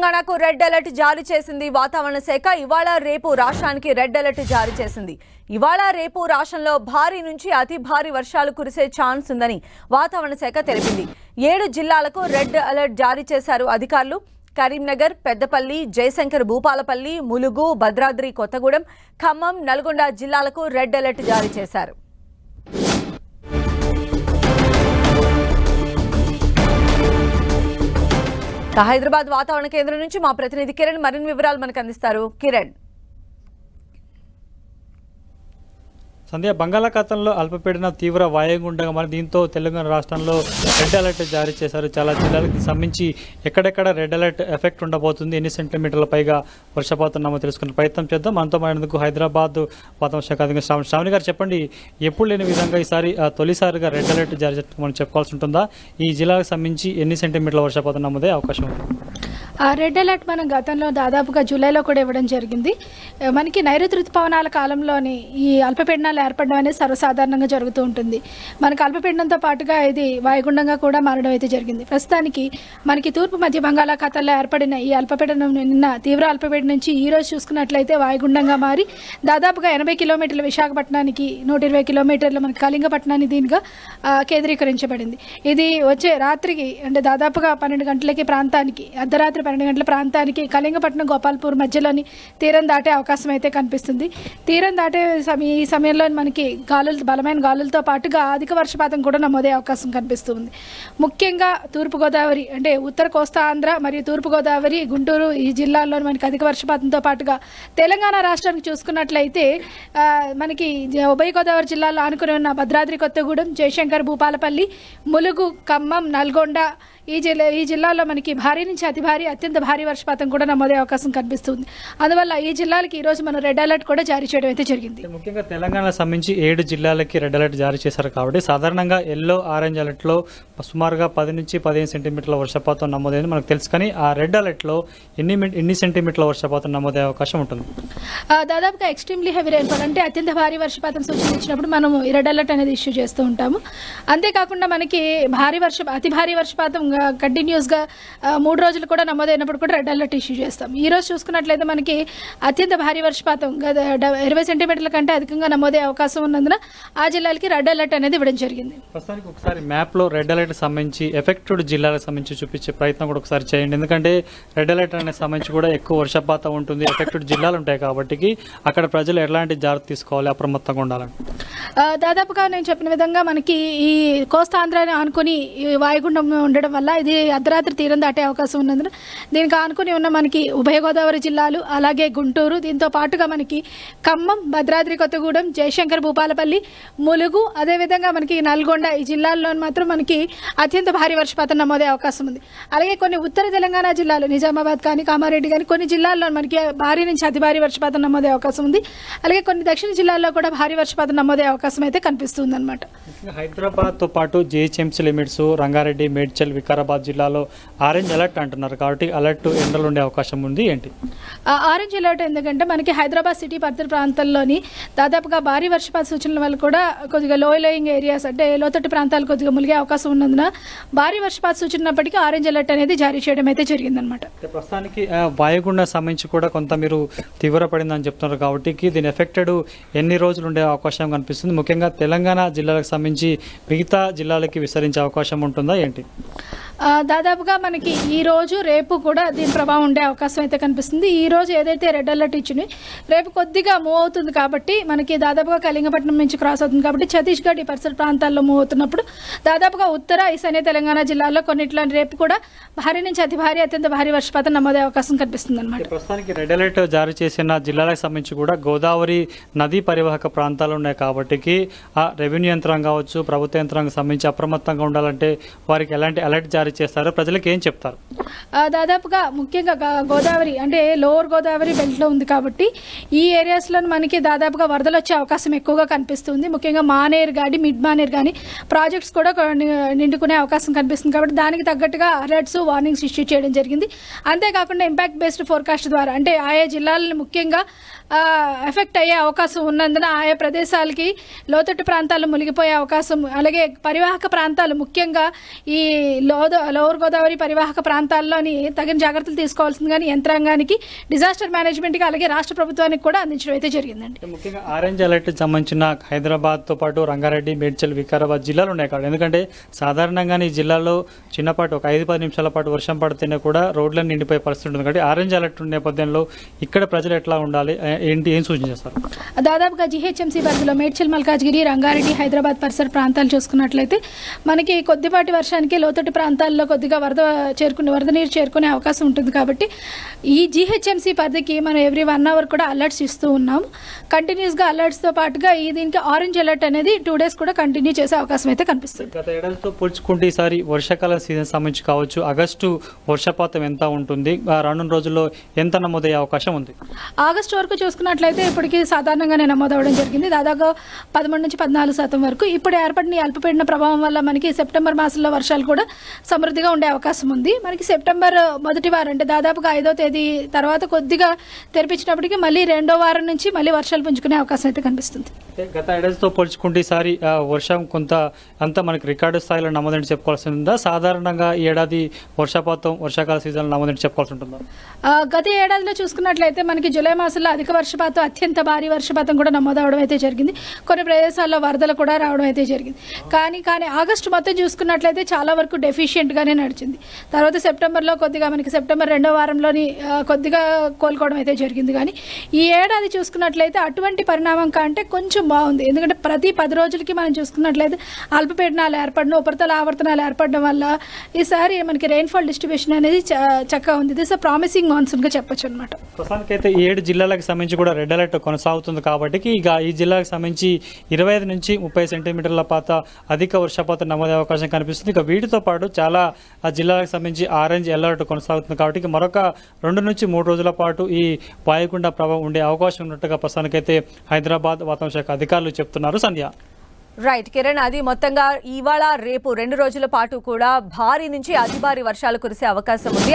తెలంగాణకు red alert జారీ చేసింది వాతావరణ శాఖ. ఇవాళ రేపు రాష్ట్రానికి రెడ్ అలర్ట్ జారీ చేసింది. ఇవాళ రేపు రాష్ట్రంలో భారీ నుంచి అతి భారీ వర్షాలు కురిసే ఛాన్స్ ఉందని వాతావరణ శాఖ తెలిపింది. ఏడు జిల్లాలకు రెడ్ అలర్ట్ జారీ చేశారు అధికారులు. కరీంనగర్ పెద్దపల్లి జయశంకర్ భూపాలపల్లి ములుగు భద్రాద్రి కొత్తగూడెం ఖమ్మం నల్గొండ జిల్లాలకు రెడ్ అలర్ట్ జారీ చేశారు. హైదరాబాద్ వాతావరణ కేంద్రం నుంచి మా ప్రతినిధి కిరణ్ మరిన్ని వివరాలు మనకు అందిస్తారు. కిరణ్. సంధ్య బంగాళాఖాతంలో అల్పపీడన తీవ్ర వాయుగుండగా మరి దీంతో తెలంగాణ రాష్ట్రంలో రెడ్ అలర్ట్ జారీ చేశారు. చాలా జిల్లాలకు సంబంధించి ఎక్కడెక్కడ రెడ్ అలర్ట్ ఎఫెక్ట్ ఉండబోతుంది ఎన్ని సెంటీమీటర్ల పైగా వర్షపాతం నామో తెలుసుకునే ప్రయత్నం చేద్దాం. మనతో మాట్లాడేందుకు హైదరాబాద్ వాతావరణ శాఖ అధికారి శ్రావణి. శ్రావణి గారు చెప్పండి ఎప్పుడు లేని విధంగా ఈసారి ఆ, తొలిసారిగా రెడ్ అలర్ట్ జారీ చేయడం మనం చెప్పుకోవాల్సి ఉంటుందా? ఈ జిల్లాకు సంబంధించి ఎన్ని సెంటీమీటర్ల వర్షపాతం నమ్మదే అవకాశం ఉంది? రెడ్ అలర్ట్ మనం గతంలో దాదాపుగా జూలైలో కూడా ఇవ్వడం జరిగింది. మనకి నైరుతి ఋతుపవనాల కాలంలోని ఈ అల్పపీడనాలు ఏర్పడడం అనేది సర్వసాధారణంగా జరుగుతూ ఉంటుంది. మనకి అల్పపీడనంతో పాటుగా ఇది వాయుగుండంగా కూడా మారడం అయితే జరిగింది. ప్రస్తుతానికి మనకి తూర్పు మధ్య బంగాళాఖాతంలో ఏర్పడిన ఈ అల్పపీడనం నిన్న తీవ్ర అల్పపీడనం నుంచి ఈ రోజు చూసుకున్నట్లయితే వాయుగుండంగా మారి దాదాపుగా ఎనభై కిలోమీటర్ల విశాఖపట్నానికి నూట ఇరవై కిలోమీటర్ల మనకి కళింగపట్నాన్ని దీనిగా కేంద్రీకరించబడింది. ఇది వచ్చే రాత్రికి అంటే దాదాపుగా పన్నెండు గంటలకి ప్రాంతానికి అర్ధరాత్రి పన్నెండు గంటల ప్రాంతానికి కళింగపట్నం గోపాల్పూర్ మధ్యలోని తీరం దాటే అవకాశం అయితే కనిపిస్తుంది. తీరం దాటే సమయ ఈ సమయంలో మనకి గాలులు బలమైన గాలులతో పాటుగా అధిక వర్షపాతం కూడా నమోదే అవకాశం కనిపిస్తుంది. ముఖ్యంగా తూర్పుగోదావరి అంటే ఉత్తర కోస్తా ఆంధ్ర మరియు తూర్పుగోదావరి గుంటూరు ఈ జిల్లాల్లో మనకి అధిక వర్షపాతంతో పాటుగా తెలంగాణ రాష్ట్రానికి చూసుకున్నట్లయితే మనకి ఉభయ గోదావరి జిల్లాలో ఆనుకుని ఉన్న భద్రాద్రి కొత్తగూడెం జయశంకర్ భూపాలపల్లి ములుగు ఖమ్మం నల్గొండ ఈ జిల్లా ఈ జిల్లాలో మనకి భారీ నుంచి అతి భారీ అత్యంత భారీ వర్షపాతం కూడా నమోదే అవకాశం కనిపిస్తుంది. అందువల్ల ఈ జిల్లాలకి ఈ రోజు మనం రెడ్ అలర్ట్ కూడా జారీ చేయడం అయితే జరిగింది. ముఖ్యంగా తెలంగాణ సంబంధించి ఏడు జిల్లాలకి రెడ్ అలర్ట్ జారీ చేశారు కాబట్టి సాధారణంగా ఎల్లో ఆరెంజ్ అలర్ట్లో సుమారుగా పది నుంచి పదిహేను సెంటీమీటర్ల వర్షపాతం నమోదైంది మనకు తెలుసు. కానీ ఆ రెడ్ అలర్ట్లో ఎన్ని ఎన్ని సెంటీమీటర్ల వర్షపాతం నమోదయ్యే అవకాశం ఉంటుంది? దాదాపుగా ఎక్స్ట్రీమ్లీ హెవీ రైన్ఫాల్ అంటే అత్యంత భారీ వర్షపాతం సూచన ఇచ్చినప్పుడు మనం రెడ్ అలర్ట్ అనేది ఇష్యూ చేస్తూ ఉంటాము. అంతేకాకుండా మనకి భారీ వర్ష అతి భారీ వర్షపాతం కంటిన్యూస్గా మూడు రోజులు కూడా నమోదైనప్పుడు కూడా రెడ్ అలర్ట్ ఇష్యూ చేస్తాం. ఈ రోజు చూసుకున్నట్లయితే మనకి అత్యంత భారీ వర్షపాతం గత ఇరవై సెంటీమీటర్ల కంటే అధికంగా నమోదయ్యే అవకాశం ఉన్నందున ఆ జిల్లాలకి రెడ్ అలర్ట్ అనేది ఇవ్వడం జరిగింది. ప్రస్తుతానికి ఒకసారి మ్యాప్లో రెడ్ అలర్ట్ సంబంధించి ఎఫెక్టెడ్ జిల్లాలకు సంబంధించి చూపించే ప్రయత్నం కూడా ఒకసారి చేయండి. ఎందుకంటే రెడ్ అలర్ట్ అనే సంబంధించి కూడా ఎక్కువ వర్షపాతం ఉంటుంది ఎఫెక్టెడ్ జిల్లాలు ఉంటాయి కాబట్టి అక్కడ ప్రజలు ఎలాంటి జాగ్రత్త తీసుకోవాలి అప్రమత్తంగా ఉండాలని. దాదాపుగా నేను చెప్పిన విధంగా మనకి ఈ కోస్తాంధ్రాన్ని ఆనుకొని వాయుగుండం ఉండడం వల్ల ఇది అర్ధరాత్రి తీరం దాటే అవకాశం ఉన్నందున దీనికి ఆనుకుని ఉన్న మనకి ఉభయ గోదావరి జిల్లాలు అలాగే గుంటూరు. దీంతో పాటుగా మనకి ఖమ్మం భద్రాద్రి కొత్తగూడెం జయశంకర్ భూపాలపల్లి ములుగు అదేవిధంగా మనకి నల్గొండ ఈ జిల్లాల్లో మాత్రం మనకి అత్యంత భారీ వర్షపాతం నమోదే అవకాశం ఉంది. అలాగే కొన్ని ఉత్తర తెలంగాణ జిల్లాలు నిజామాబాద్ కానీ కామారెడ్డి కానీ కొన్ని జిల్లాల్లో మనకి భారీ నుంచి అతి భారీ వర్షపాతం నమోదే అవకాశం ఉంది. అలాగే కొన్ని దక్షిణ జిల్లాల్లో కూడా భారీ వర్షపాతం నమోదే అవకాశం అయితే కనిపిస్తుంది అనమాట ముఖ్యంగా హైదరాబాద్తో పాటు జిహెచ్ఎంసీ లిమిట్స్ రంగారెడ్డి మేడ్చల్ వికారాబాద్ జిల్లాలో ఆరెంజ్ అలర్ట్ అంటున్నారు. కాబట్టి అలర్ట్ ఎండలు ఉండే అవకాశం ఉంది. ఏంటి? ఆ ఆరెంజ్ అలర్ట్ ఎందుకంటే మనకి హైదరాబాద్ సిటీ పరిసర ప్రాంతాల్లోని దాదాపుగా భారీ వర్షపాత సూచనల వల్ల కూడా కొద్దిగా లో లోయింగ్ ఏరియాస్ అంటే లోతట్టు ప్రాంతాలు కొద్దిగా మునిగే అవకాశం ఉన్నందున భారీ వర్షపాత సూచన ఉన్నప్పటికీ ఆరెంజ్ అలర్ట్ అనేది జారీ చేయడం అయితే జరిగిందనమాట ప్రస్తుతానికి వాయుగుండ సంబంధించి కూడా కొంత మీరు తీవ్రపడిందని చెప్తున్నారు. కాబట్టి దీని ఎఫెక్టెడ్ ఎన్ని రోజులు ఉండే అవకాశం కనిపిస్తుంది? ముఖ్యంగా తెలంగాణ జిల్లాలకు సంబంధించి మిగతా జిల్లాలకి విస్తరించే అవకాశం ఉంటుందా? ఏంటి? దాదాపుగా మనకి ఈ రోజు రేపు కూడా దీని ప్రభావం ఉండే అవకాశం అయితే కనిపిస్తుంది. ఈ రోజు ఏదైతే రెడ్ అలర్ట్ ఇచ్చింది రేపు కొద్దిగా మూవ్ అవుతుంది కాబట్టి మనకి దాదాపుగా కళింగపట్నం నుంచి క్రాస్ అవుతుంది కాబట్టి ఛత్తీస్గఢ్ ఈ పరిసర ప్రాంతాల్లో మూవ్ అవుతున్నప్పుడు దాదాపుగా ఉత్తర ఈశాన్య తెలంగాణ జిల్లాల్లో కొన్నిట్లో రేపు కూడా భారీ నుంచి అతి భారీ అత్యంత భారీ వర్షపాతం నమోదే అవకాశం కనిపిస్తుంది అనమాట ప్రస్తుతానికి రెడ్ అలర్ట్ జారీ చేసిన జిల్లాలకు సంబంధించి కూడా గోదావరి నదీ పరివాహక ప్రాంతాలు ఉన్నాయి కాబట్టి రెవెన్యూ యంత్రాంగం కావచ్చు ప్రభుత్వ యంత్రాంగం సంబంధించి అప్రమత్తంగా ఉండాలంటే వారికి ఎలాంటి అలర్ట్ జారీ చేస్తారు ప్రజలకు ఏం చెప్తారు? దాదాపుగా ముఖ్యంగా గోదావరి అంటే లోవర్ గోదావరి బెల్ట్లో ఉంది కాబట్టి ఈ ఏరియాస్లో మనకి దాదాపుగా వరదలు వచ్చే అవకాశం ఎక్కువగా కనిపిస్తుంది. ముఖ్యంగా మానేరు కానీ మిడ్ మానేరు కానీ ప్రాజెక్ట్స్ కూడా నిండుకునే అవకాశం కనిపిస్తుంది కాబట్టి దానికి తగ్గట్టుగా అలర్ట్స్ వార్నింగ్స్ ఇష్యూ చేయడం జరిగింది. అంతేకాకుండా ఇంపాక్ట్ బేస్డ్ ఫోర్కాస్ట్ ద్వారా అంటే ఆయా జిల్లాలను ముఖ్యంగా ఎఫెక్ట్ అయ్యే అవకాశం ఉన్నందున ఆయా ప్రదేశాలకి లోతట్టు ప్రాంతాలు మునిగిపోయే అవకాశం అలాగే పరివాహక ప్రాంతాలు ముఖ్యంగా ఈ లోద లోవర్ గోదావరి పరివాహక ప్రాంతాల్లోని తగిన జాగ్రత్తలు తీసుకోవాల్సింది కానీ యంత్రాంగానికి డిజాస్టర్ మేనేజ్మెంట్కి అలాగే రాష్ట్ర ప్రభుత్వానికి కూడా అందించడం అయితే జరిగిందండి. ముఖ్యంగా ఆరెంజ్ అలర్ట్ సంబంధించిన హైదరాబాద్తో పాటు రంగారెడ్డి మేడ్చల్ వికారాబాద్ జిల్లాలు ఉన్నాయి కాదు ఎందుకంటే సాధారణంగానే ఈ జిల్లాలో చిన్నపాటి ఒక ఐదు పది నిమిషాల పాటు వర్షం పడితేనే కూడా రోడ్లను నిండిపోయే పరిస్థితి ఉంటుంది కాబట్టి ఆరెంజ్ అలర్ట్ ఉన్న నేపథ్యంలో ఇక్కడ ప్రజలు ఎట్లా ఉండాలి? ఏంటి ఏం సూచన చేస్తారు? దాదాపుగా జిహెచ్ఎంసీ పరిధిలో మేడ్చల్ మల్కాజ్గిరి రంగారెడ్డి హైదరాబాద్ పరిసర ప్రాంతాలు చూసుకున్నట్లయితే మనకి కొద్దిపాటి వర్షానికి లోతట్టు ప్రాంతాల్లో కొద్దిగా వరద చేరుకునే వరద నీరు చేరుకునే అవకాశం ఉంటుంది కాబట్టి ఈ జిహెచ్ఎంసీ పరిధికి మనం ఎవ్రీ వన్ అవర్ కూడా అలర్ట్స్ ఇస్తూ ఉన్నాము. కంటిన్యూస్గా అలర్ట్స్తో పాటుగా ఈ దీనికి ఆరెంజ్ అలర్ట్ అనేది టూ డేస్ కూడా కంటిన్యూ చేసే అవకాశం అయితే కనిపిస్తుంది. గత ఏడాదితో పోల్చుకుంటే ఈసారి వర్షాకాల సీజన్ సంబంధించి కావచ్చు ఆగస్టు వర్షపాతం ఎంత ఉంటుంది రానున్న రోజుల్లో ఎంత నమోదయ్యే అవకాశం ఉంది? ఆగస్టు వరకు చూసుకున్నట్లయితే ఇప్పటికి సాధారణంగానే నమోదవడం జరిగింది. దాదాపు పదమూడు నుంచి పద్నాలుగు శాతం వరకు. ఇప్పుడు ఏర్పడిన అల్పపీడన ప్రభావం వల్ల మనకి సెప్టెంబర్ మాసంలో వర్షాలు కూడా సమృద్ధిగా ఉండే అవకాశం ఉంది. మనకి సెప్టెంబర్ మొదటి వారం అంటే దాదాపుగా ఐదో తేదీ తర్వాత కొద్దిగా తెరిపించినప్పటికీ మళ్ళీ రెండో వారం నుంచి మళ్ళీ వర్షాలు పుంజుకునే అవకాశం అయితే కనిపిస్తుంది. గత ఏడాదితో పోల్చుకుంటే ఈసారి వర్షం కొంత అంత మనకి రికార్డు స్థాయిలో నమోదని చెప్పుకోవాల్సి ఉందా? సాధారణంగా ఈ ఏడాది వర్షపాతం వర్షాకాల సీజన్లో నమోదని చెప్పుకోవాల్సి ఉంటుందా? గత ఏడాదిలో చూసుకున్నట్లయితే మనకి జూలై మాసంలో అధిక వర్షపాతం అత్యంత భారీ వర్షపాతం కూడా నమోదవడం అయితే జరిగింది. కొన్ని ప్రదేశాల్లో వరదలు కూడా రావడం అయితే జరిగింది. కానీ కానీ ఆగస్టు మొత్తం చూసుకున్నట్లయితే చాలా వరకు డెఫిషియెంట్గానే నడిచింది. తర్వాత సెప్టెంబర్లో కొద్దిగా మనకి సెప్టెంబర్ రెండో వారంలోని కొద్దిగా కోలుకోవడం అయితే జరిగింది. కానీ ఈ ఏడాది చూసుకున్నట్లయితే అటువంటి పరిణామం కంటే కొంచెం బాగుంది. ఎందుకంటే ప్రతి పది రోజులకి మనం చూసుకున్నట్లయితే అల్పపీడనాలు ఏర్పడడం ఉపరితల ఆవర్తనాలు ఏర్పడడం వల్ల ఈసారి మనకి రెయిన్ఫాల్ డిస్ట్రిబ్యూషన్ అనేది చ- చక్కగా ఉంది. దిస్ ప్రామిసింగ్ మాన్సూన్గా చెప్పొచ్చు అనమాట ప్రస్తుతానికైతే ఏడు జిల్లాలకు సంబంధించి కూడా రెడ్ అలర్ట్ కొనసాగుతుంది కాబట్టి ఇక ఈ జిల్లాకు సంబంధించి ఇరవై ఐదు నుంచి ముప్పై సెంటీమీటర్ల పాత అధిక వర్షపాతం నమోదే అవకాశం కనిపిస్తుంది. ఇక వీటితో పాటు చాలా ఆ జిల్లాలకు సంబంధించి ఆరెంజ్ అలర్ట్ కొనసాగుతుంది కాబట్టి మరొక రెండు నుంచి మూడు రోజుల పాటు ఈ వాయుగుండ ప్రభావం ఉండే అవకాశం ఉన్నట్టుగా ప్రస్తుతానికైతే హైదరాబాద్ వాతావరణ శాఖ అధికారులు చెప్తున్నారు. సంధ్య. రైట్ కిరణ్ అది మొత్తంగా ఇవాళ రేపు రెండు రోజుల పాటు కూడా భారీ నుంచి అతి భారీ వర్షాలు కురిసే అవకాశం ఉంది.